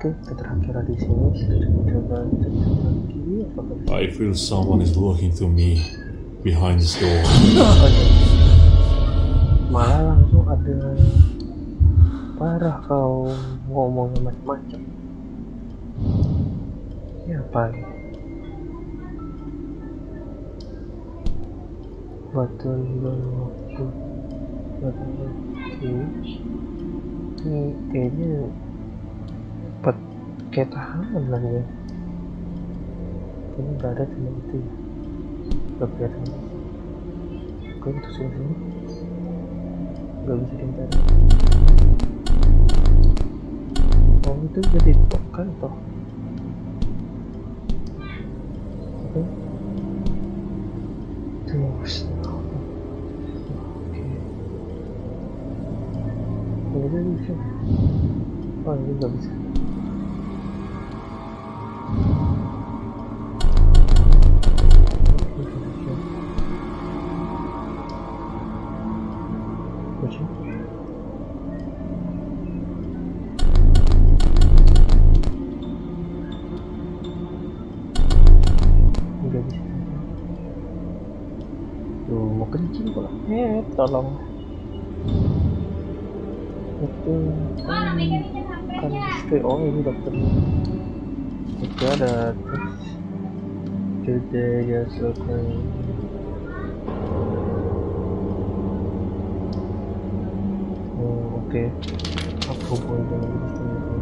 oke kita terakhir di sini. Kita coba lagi. Apakah I feel someone is looking to me behind this door. Oh, iya. malah langsung ada parah kau ngomongnya macam-macam. Ya apa button waktu button ini kayaknya pet kayak tahanan ya ini nggak ada cuma itu ya. Nggak kelihatan. Kita sini sini nggak bisa dihindari oh itu jadi kan toh. Oke terus oke. Ini bisa. Oh ini nggak bisa kencing pula. Eh, tolong. Itu kan, kan istri. Oh, ini dokter. Itu ada. Today ya selesai. Oh, oke. Apa hubungan dengan istri itu?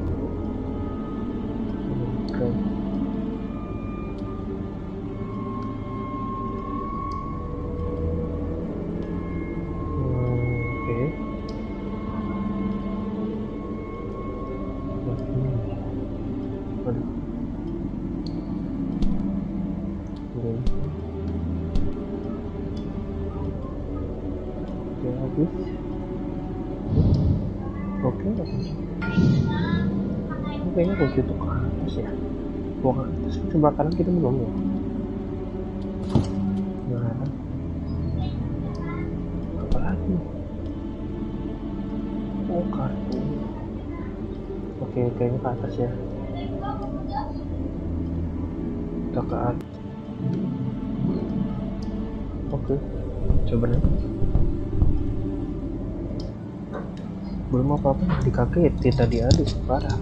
Bukan. Oke, kayaknya kunci untuk ke atas ya. Gua ke atas, sebelah kanan kita belum ya. Nah, apa lagi? Oh, kartu. Oke, kayaknya ke atas ya. Kita ke atas. Oke, coba nih. Belum apa-apa, dikagetin tadi aduh, parah.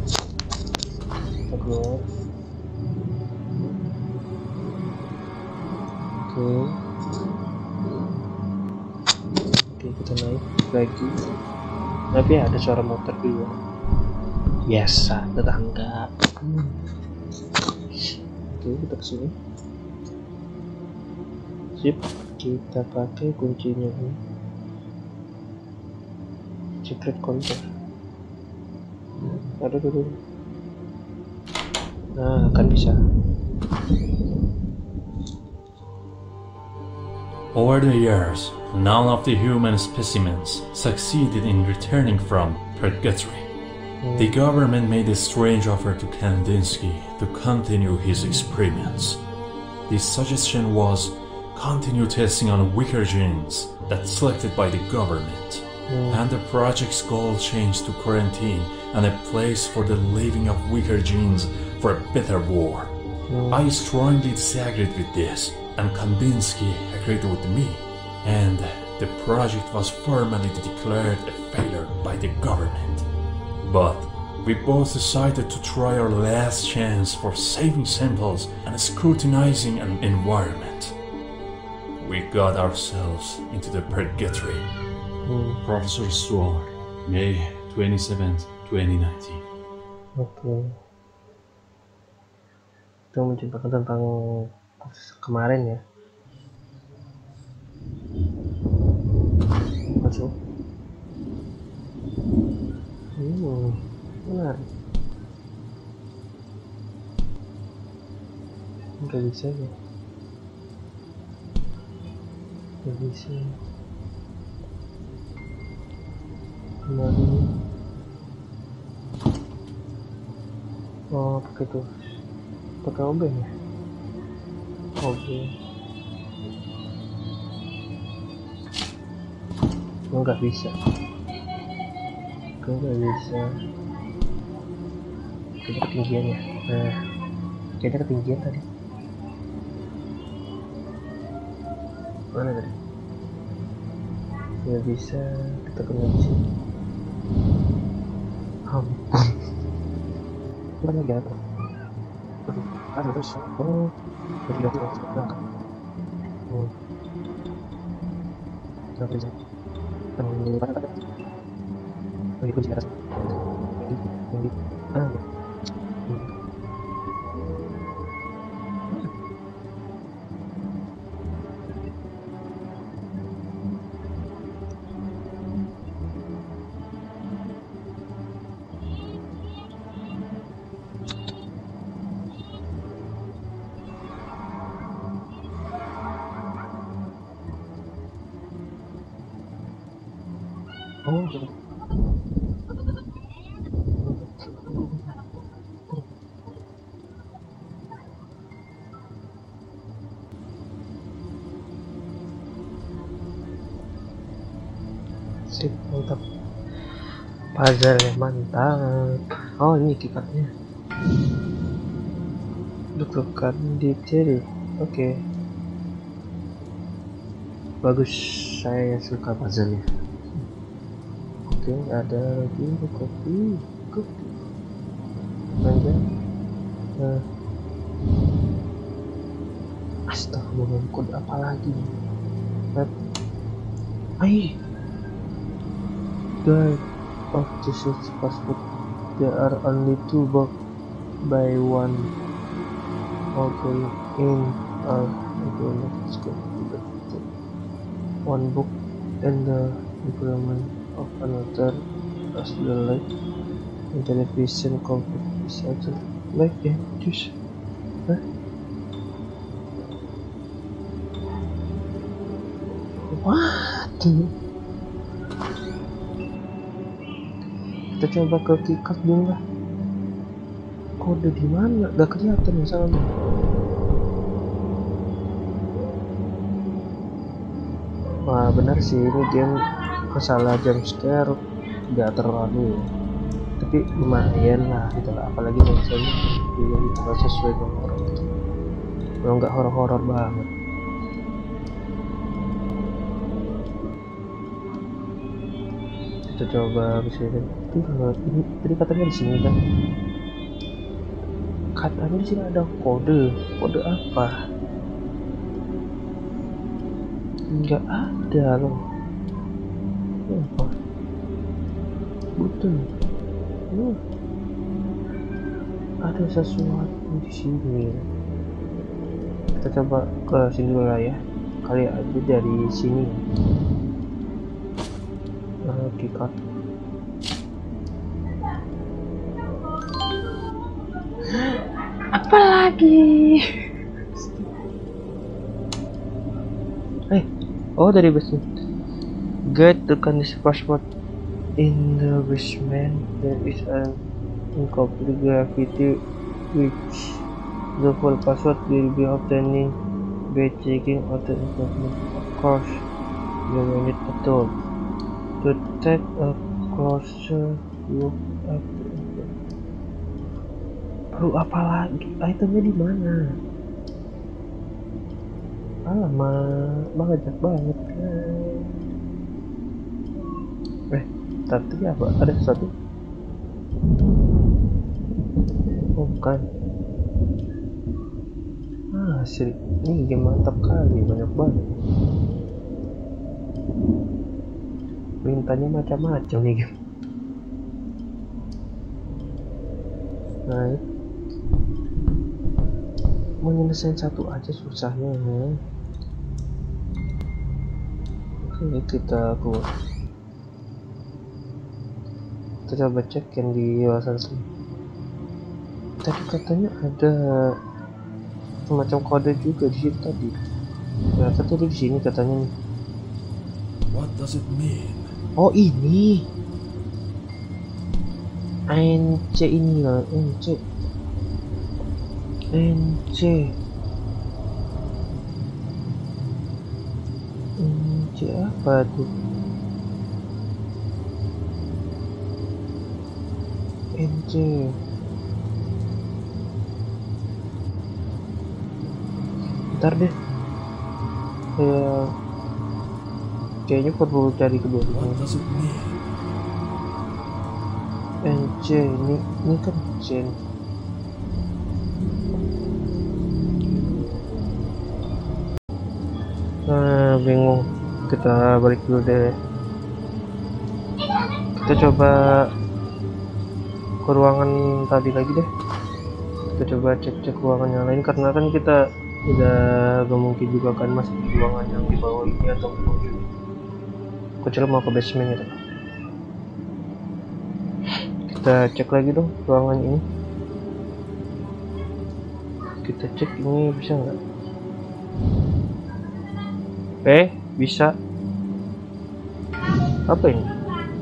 Terus. Oke. Oke, kita naik lagi. Tapi ada suara motor dulu. Yes, tetangga. Hmm. Oke, kita ke sini. Sip, kita pakai kuncinya ini. Secret control. Hmm. Aduh, aduh, aduh. Nah, kan bisa. Over the years, none of the human specimens succeeded in returning from purgatory. Hmm. The government made a strange offer to Kandinsky to continue his experiments. The suggestion was continue testing on weaker genes that's selected by the government. Oh. And the project's goal changed to quarantine and a place for the living of weaker genes for a better war. Oh. I strongly disagreed with this, and Kandinsky agreed with me, and the project was formally declared a failure by the government. But we both decided to try our last chance for saving samples and scrutinizing an environment. We got ourselves into the purgatory. Hmm, Professor Sword, May 27th, 2019. Oke. Itu menceritakan tentang kemarin ya. Masuk. Hmm, menarik. Nggak bisa ya. Nggak bisa. Kembali. oh pakai tuh pakai obeng ya? Oh, nggak bisa. Nggak bisa. Kita ketinggian ya? Nah kita ketinggian tadi. Mana tadi? Nggak bisa. Kita kembali sini. Apa aduh ada terus oh harus berangkat oh nggak bisa Hmm, mana oh Oh. Sip, mantap. Puzzle mantap. Oh, ini keycardnya. Dudukkan di kiri. Oke. Bagus, saya suka puzzle-nya. Oke, ada lagi kopi, kopi. Manja. Nah. Astagfirullah, kode apa lagi? What? Ai. Guide of Jesus passport. There are only two book by one. Okay, in uh, okay, let's go. One book and the improvement of another as the light and television complete is also like yeah, just huh? What? Kita coba ke kikat dulu lah. Kode di mana? Gak kelihatan misalnya. Wah benar sih ini game masalah jump scare nggak terlalu ya. tapi lumayan lah gitu lah apalagi misalnya juga gitu nggak sesuai dengan horor. Gitu kalau nggak horor-horor banget. Kita coba Tuh, ini. Tadi katanya di sini kan katanya di sini ada kode. Kode apa? Nggak ada loh hmm. ada sesuatu di sini. Kita coba ke sini dulu lah ya. Kali aja dari sini. Nah, kikat apa lagi? Eh oh dari besi Guide to this passport in the basement there is an incomplete graffiti which the full password will be obtaining by checking the information of course you will need a tool to take a closer look at the perlu apa lagi? Itemnya di mana? Alamak banget banget kan tapi apa? Ada sesuatu? Oh bukan. Ah sih ini game mantap kali banyak banget. Perintahnya macam-macam nih game. Nah mau nyelesain satu aja susahnya ya. Oke kita keluar kita coba cek yang di kawasan sini tadi katanya ada semacam kode juga di situ tadi. Ternyata tadi di sini katanya nih. What does it mean? oh ini. NC ini lah NC NC NC apa tuh NC ntar deh ya kayaknya perlu cari kedua What does it mean? NC ini ini kan C. Nah, bingung. Kita balik dulu deh. Kita coba ke ruangan tadi lagi deh. Kita coba cek-cek ruangan yang lain karena kan kita udah gak mungkin juga kan masuk di ruangan yang di bawah ini atau ke bawah ini. Kecuali mau ke basement gitu. Kita cek lagi dong ruangan ini. Kita cek ini bisa nggak? Eh, bisa. Apa ini?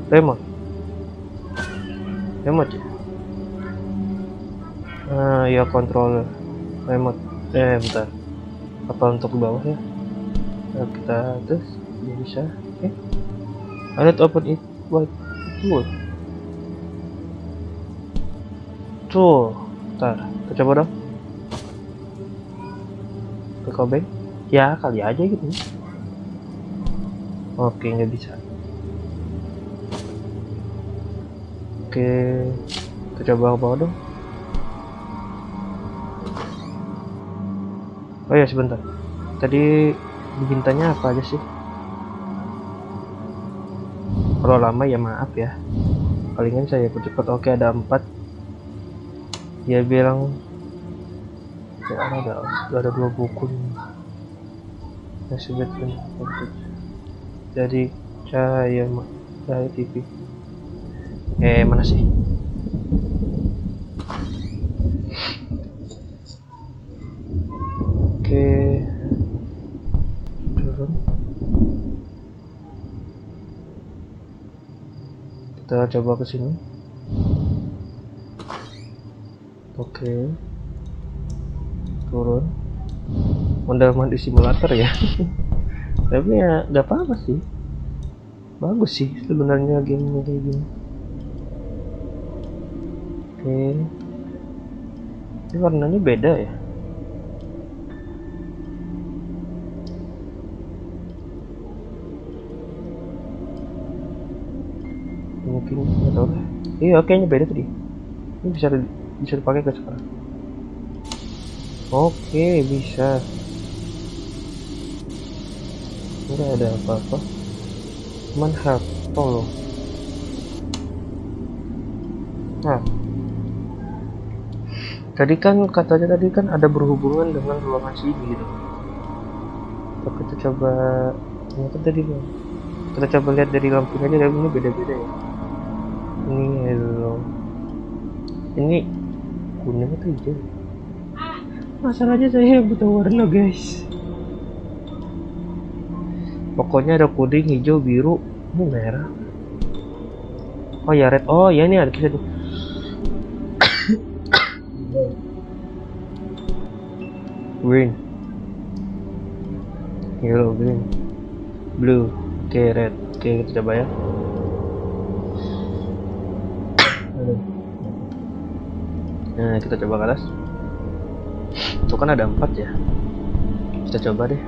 Remote. Remote? Ah, ya controller. Remote. Eh, bentar. Apa untuk ke bawah ya? Nah, kita terus bisa. Eh. Ada to open it what tool. Tool. Ntar, kita coba dong. Ke Kobe. Ya, kali aja gitu. Oke, nggak bisa. Oke, kita coba ke bawah dong. Oh ya, sebentar. Tadi bintangnya apa aja sih? Kalau lama ya maaf ya. Palingan saya percepat. Oke, ada empat. Dia bilang ya, ada ada dua buku. Yang sebetulnya jadi cahaya cahaya TV eh mana sih oke turun kita coba ke sini. Oke. Turun. Mondar mandir simulator ya. Tapi ya nggak apa-apa sih. Bagus sih sebenarnya game kayak gini. Oke. Ini warnanya beda ya mungkin nggak tahu deh iya kayaknya beda tadi. Ini bisa bisa dipakai ke sekarang? Oke bisa. Nggak ada apa-apa? Cuman help tolong nah. Tadi kan katanya tadi kan ada berhubungan dengan ruangan sini gitu. Kita coba ternyata tadi Bang. kita coba lihat dari lampunya aja ini beda-beda ya ini hello ini kuning atau hijau. Masalahnya saya buta warna guys. Pokoknya ada kuning hijau biru ini merah. Oh ya red. Oh ya ini ada bisa tuh green. Yellow green. Blue. Oke red. Oke kita coba ya Aduh. Nah kita coba ke atas. Itu kan ada empat ya? Kita coba deh.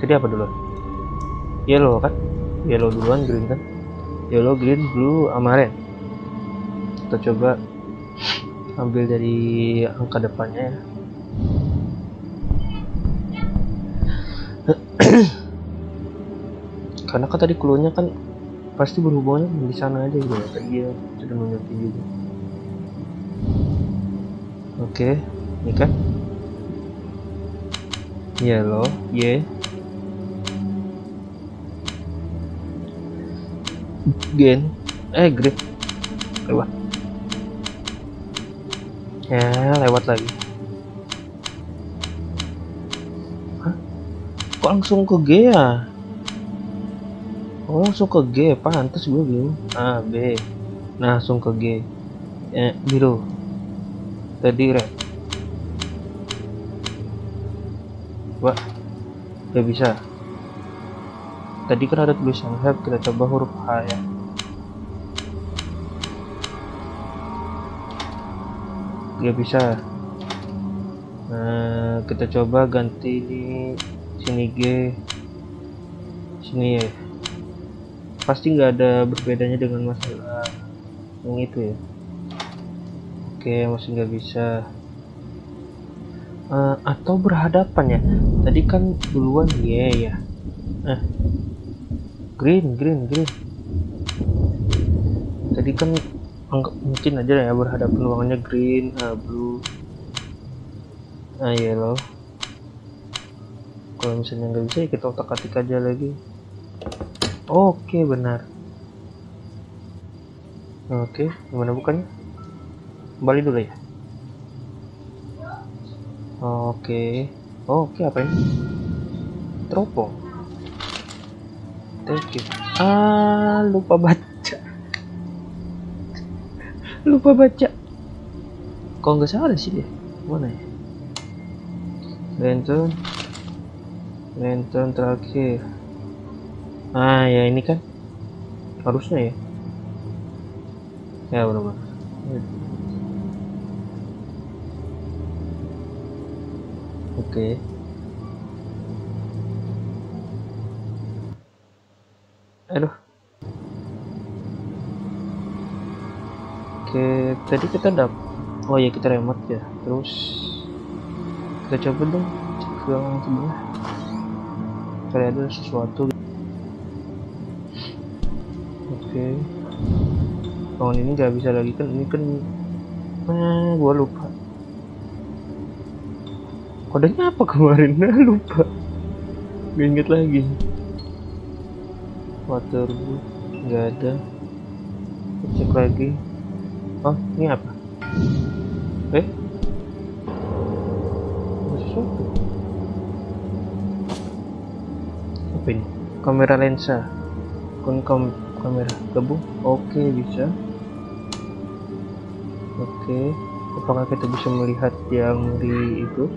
Jadi apa dulu? Yellow kan? Yellow duluan green kan? Yellow green blue amaren kita coba ambil dari angka depannya ya. Karena kan tadi clue-nya kan pasti berhubungan di sana aja gitu ya. Tadi dia sudah nunjukin juga oke ini kan? Yellow Y gen eh green lewat ya lewat lagi. Hah? kok langsung ke G ya? Oh langsung ke G pantas gue bingung. A B. Nah langsung ke G. Eh biru tadi rek. Wah gak bisa. Tadi kan ada tulisan help kita coba huruf H ya. Gak bisa. Nah, kita coba ganti di sini G sini ya pasti nggak ada berbedanya dengan masalah yang itu ya oke masih nggak bisa. Eh, atau berhadapan ya? Tadi kan duluan ya ya eh green green green. Tadi kan anggap mungkin aja ya berhadapan ruangannya green ah, blue. Ah yellow kalau misalnya nggak bisa ya kita otak atik aja lagi. Oke benar. Oke gimana bukannya kembali dulu ya? Oke. Oke apa ini? Teropong. Thank you. Ah lupa baca. Lupa baca. Kok nggak salah sih dia. Mana ya? Lantern. Lantern terakhir. Ah ya ini kan harusnya ya. Ya benar-benar oke. Aduh. Oke tadi kita dapat oh ya kita remote ya. Terus kita coba dong cek ke sebelah. Kali ada sesuatu. Oke. Tahun ini nggak bisa lagi kan ini kan ah gua lupa kodenya apa kemarin? Nah lupa. Gak inget lagi. Water nggak ada. Cek lagi. Oh ini apa? Eh? Apa ini? Kamera lensa. Kun kam kamera gabung? Oke bisa. Oke. Apakah kita bisa melihat yang di itu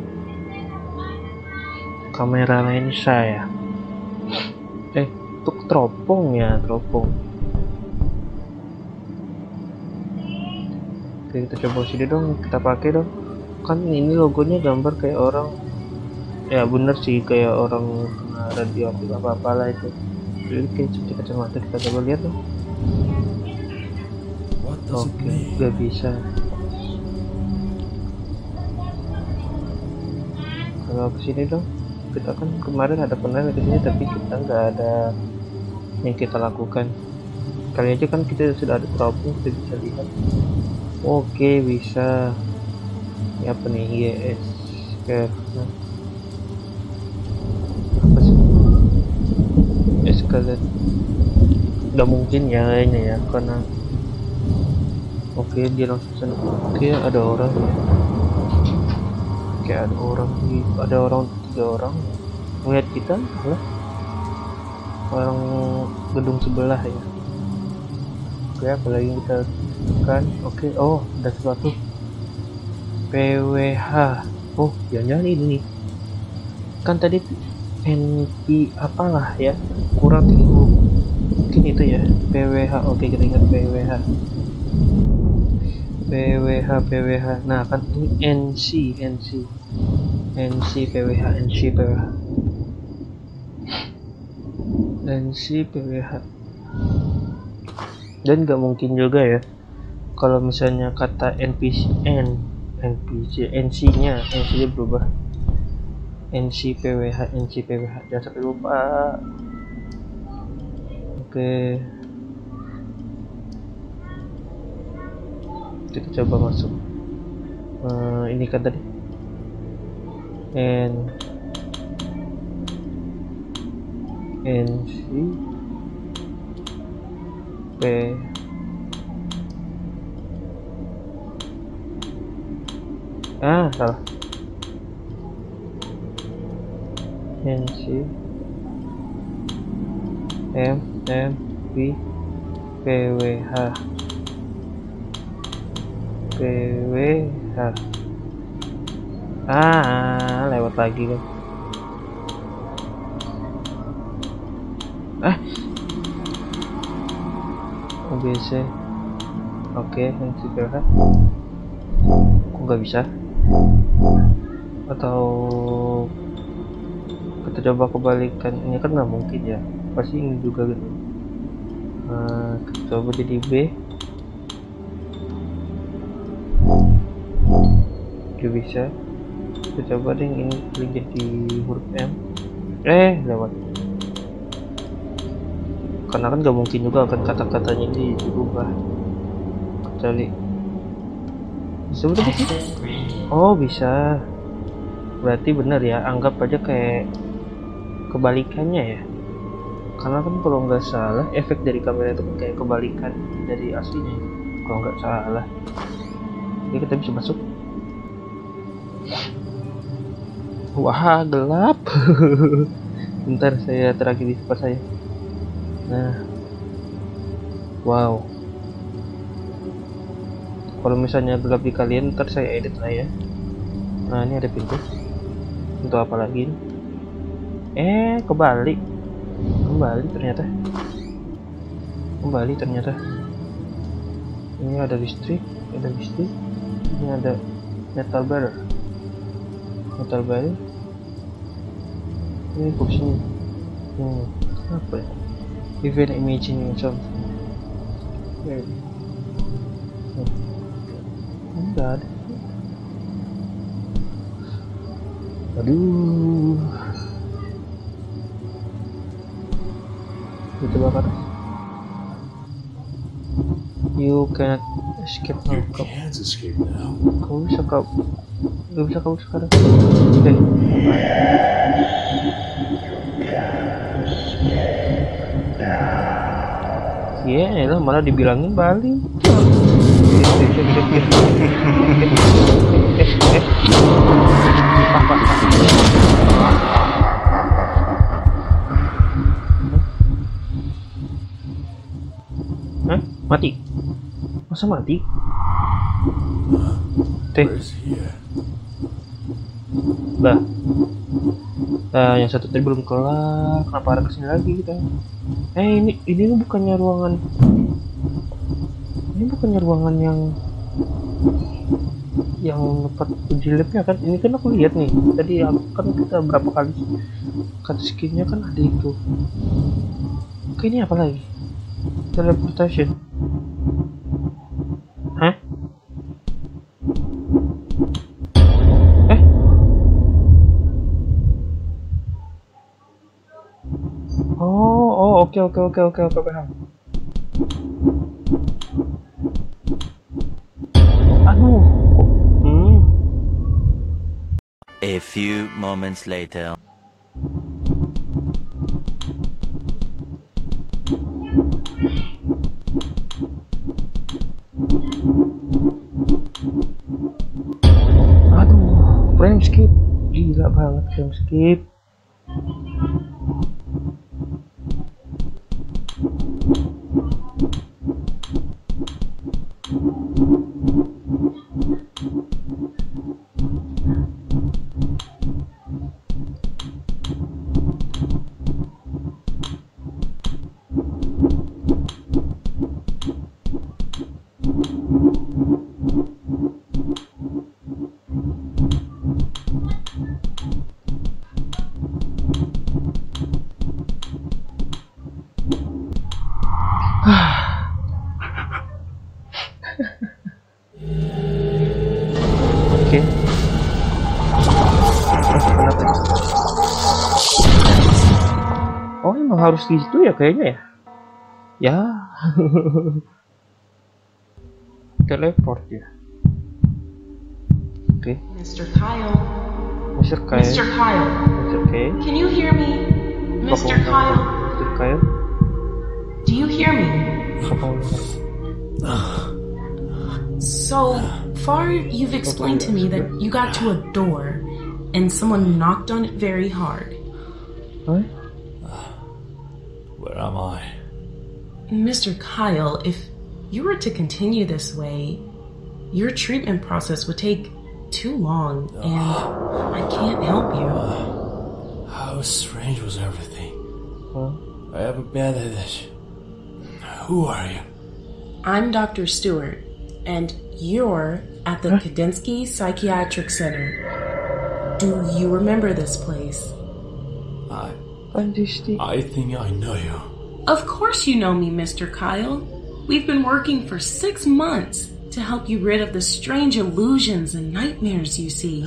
kamera lensa ya eh untuk teropong ya teropong. Oke kita coba sini dong kita pakai dong. Kan ini logonya gambar kayak orang. Ya bener sih kayak orang kena radioaktif apa apalah itu. Jadi seperti kacamata kita coba lihat dong. Oke mean? nggak bisa. Kalau ke sini dong kita kan kemarin ada pernah tapi kita nggak ada yang kita lakukan. Kali aja kan kita sudah ada teropong kita bisa lihat. Oke bisa. Ini apa nih? Yes apa sih? Escalate. Nggak mungkin ya ini ya karena oke dia langsung sana. Oke ada orang. Ya oke ada orang di ada orang tiga orang. Melihat kita lah orang gedung sebelah ya. Oke apalagi kita kan? Oke oh ada sesuatu. PWH oh jangan-jangan ini nih. Kan tadi NP apalah ya? Kurang tinggi mungkin itu ya PWH oke kita ingat PWH PWH PWH nah kan ini NC NC NC PWH NC PWH NC PWH dan nggak mungkin juga ya kalau misalnya kata NPC N NPC NC nya NC nya berubah. NC PWH NC PWH jangan sampai lupa. Oke. Kita coba masuk. Eh, ini kan tadi N. NC P. Ah salah. NC M M P PWH PWH ah. lewat lagi kan? Ah OBC oke NC PWH Kok nggak bisa? Atau kita coba kebalikan? Ini kan nggak mungkin ya? Pasti ini juga gitu. Nah, kita coba jadi B. Oke bisa kita coba deh ini klik jadi huruf M. Eh lewat. Karena kan gak mungkin juga kan kata-katanya ini dirubah. Kecuali. Bisa oh bisa. Berarti benar ya anggap aja kayak kebalikannya ya. Karena kan kalau nggak salah efek dari kamera itu kan kayak kebalikan dari aslinya kalau nggak salah. Jadi kita bisa masuk wah gelap. Bentar saya terakhir di tempat saya. Nah. Wow. Kalau misalnya gelap di kalian ntar saya edit lah ya. Nah ini ada pintu. Untuk apa lagi? Eh kembali. Kembali ternyata. Kembali ternyata. Ini ada listrik ada listrik. Ini ada metal bar. Metal bar ini kursinya hmm, apa ya? Even imagine something ya. Enggak ada. Aduh. Itu bakar. You cannot escape now You kau can't escape now. kau bisa kau gak bisa kau sekarang oke Iya, lah malah dibilangin balik. Hah? Mati? Masa mati? Teh, lah. Nah, yang satu tadi belum kelar. Kenapa ada ke sini lagi kita? Eh, ini ini bukannya ruangan. Ini bukannya ruangan yang yang tempat uji labnya kan ini kan aku lihat nih tadi aku kan kita berapa kali cut skinnya kan ada itu oke ini apa lagi teleportation oh oh oke oke oke oke oke paham aduh kok hmm A few moments later. aduh frame skip. Gila banget frame skip なるほど。Emang harus di situ ya kayaknya ya ya teleport ya oke Mr. Kyle. Mr. Kyle Mr. Kyle. Mr. Kyle Can you hear me? Mr. Kyle. Mr. Kyle Do you hear me? So far, you've explained to me that you got to a door and someone knocked on it very hard. Hah? Where am I? Mr. Kyle, if you were to continue this way, your treatment process would take too long, and I can't help you. Uh, how strange was everything? Huh? I have a bad headache. Who are you? I'm Dr. Stewart, and You're at the Kadinsky Psychiatric Center. Do you remember this place? I, I think I know you. Of course you know me, Mr. Kyle. We've been working for six months to help you rid of the strange illusions and nightmares you see.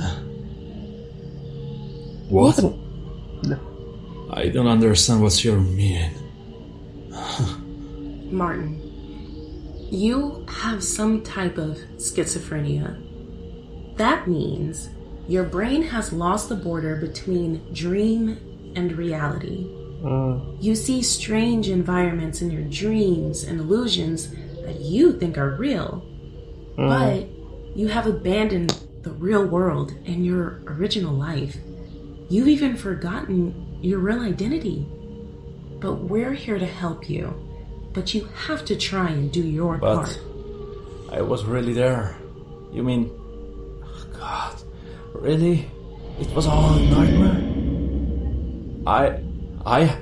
What? No. I don't understand what you mean. Martin, you have some type of schizophrenia. That means your brain has lost the border between dream and reality. Hmm. You see strange environments in your dreams and illusions that you think are real, but you have abandoned the real world and your original life. You've even forgotten your real identity. But we're here to help you. But you have to try and do your But part. I was really there. You mean. God. Really? It was all a nightmare? I. I.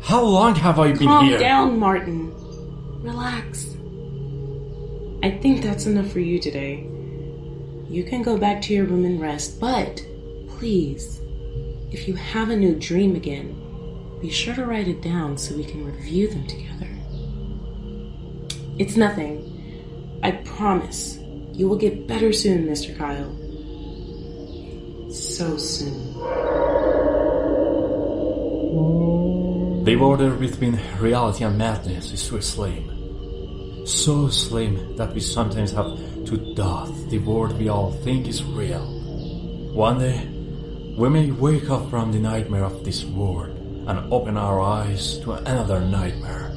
How long have I been Calm here? down, Martin. Relax. I think that's enough for you today. You can go back to your room and rest, but please, if you have a new dream again, be sure to write it down so we can review them together. It's nothing. I promise. You will get better soon, Mr. Kyle. So soon. The border between reality and madness is so slim. So slim that we sometimes have to doubt the world we all think is real. One day, we may wake up from the nightmare of this world and open our eyes to another nightmare.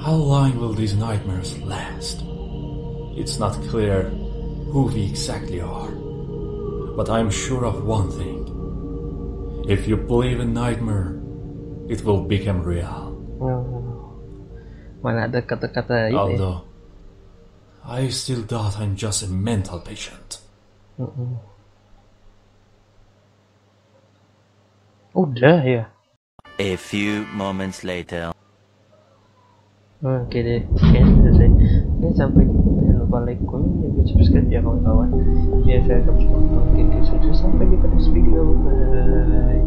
How long will these nightmares last? It's not clear who we exactly are. But I'm sure of one thing. If you believe in nightmare, it will become real. Oh. Mana ada kata-kata itu ya? Although, I still thought I'm just a mental patient. Udah ya. A few moments later. Oke deh, kayaknya selesai. Oke, sampai. Jangan lupa like, komen, dan subscribe ya kawan-kawan. Ya, saya akan sampai di next video. Sampai di next video. Bye.